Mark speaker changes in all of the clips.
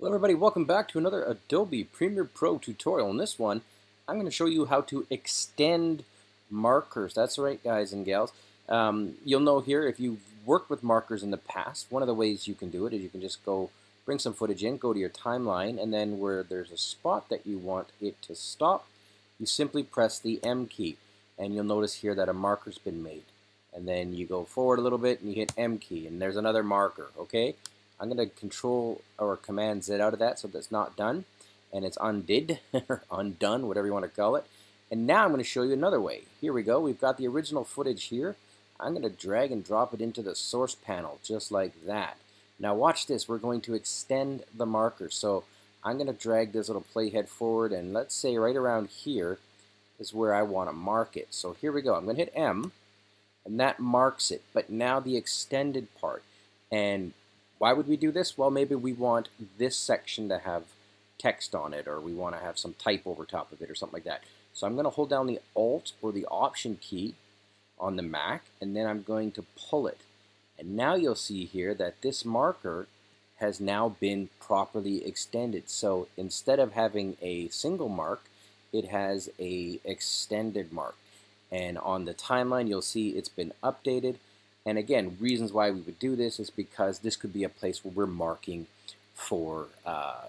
Speaker 1: Hello everybody, welcome back to another Adobe Premiere Pro tutorial. In this one, I'm going to show you how to extend markers. That's right guys and gals. Um, you'll know here if you've worked with markers in the past, one of the ways you can do it is you can just go bring some footage in, go to your timeline, and then where there's a spot that you want it to stop, you simply press the M key. And you'll notice here that a marker's been made. And then you go forward a little bit and you hit M key, and there's another marker, okay? I'm going to control or command Z out of that so that's not done and it's undid or undone, whatever you want to call it. And now I'm going to show you another way. Here we go. We've got the original footage here. I'm going to drag and drop it into the source panel just like that. Now watch this. We're going to extend the marker. So I'm going to drag this little playhead forward and let's say right around here is where I want to mark it. So here we go. I'm going to hit M and that marks it. But now the extended part. And why would we do this? Well, maybe we want this section to have text on it, or we want to have some type over top of it, or something like that. So I'm going to hold down the Alt or the Option key on the Mac, and then I'm going to pull it. And now you'll see here that this marker has now been properly extended. So instead of having a single mark, it has a extended mark. And on the timeline, you'll see it's been updated. And again, reasons why we would do this is because this could be a place where we're marking for uh,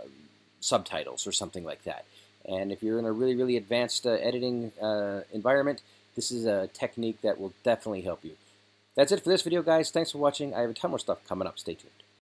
Speaker 1: subtitles or something like that. And if you're in a really, really advanced uh, editing uh, environment, this is a technique that will definitely help you. That's it for this video, guys. Thanks for watching. I have a ton more stuff coming up. Stay tuned.